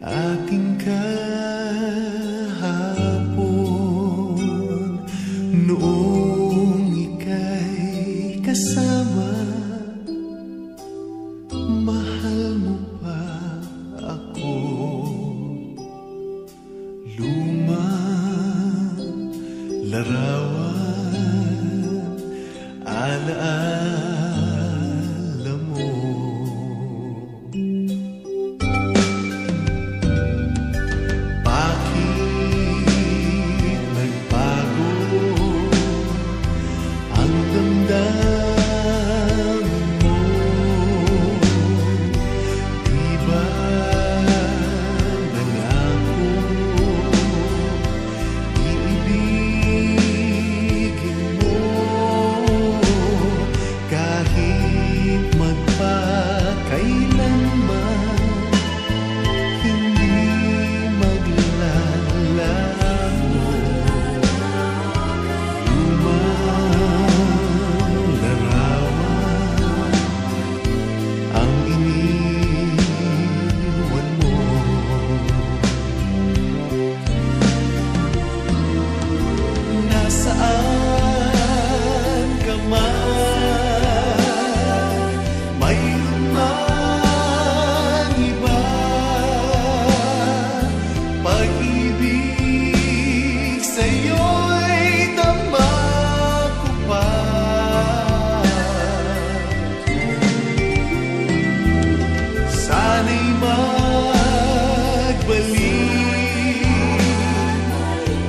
aking kahapon noong ika'y kasama mahal mo pa ako. Luma larawan alaala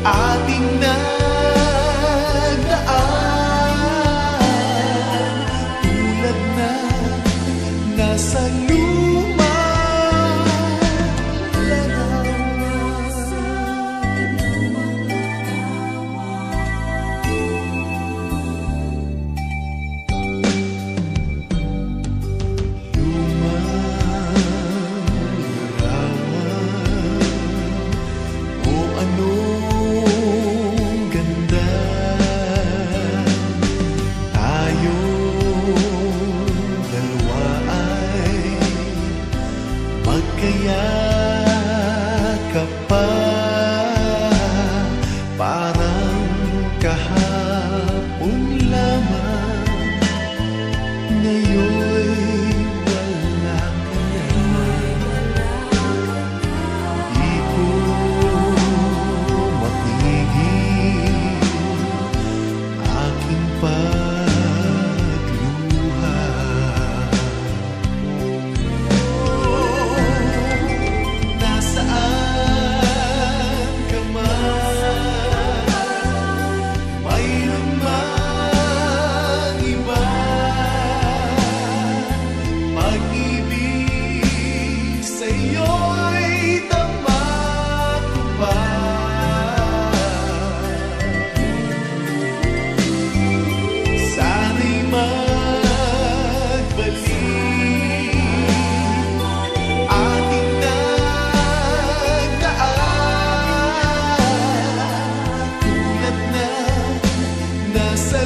ating na kaya pa Sana'y magbalik. Ating nagdaan. Tulad na nasa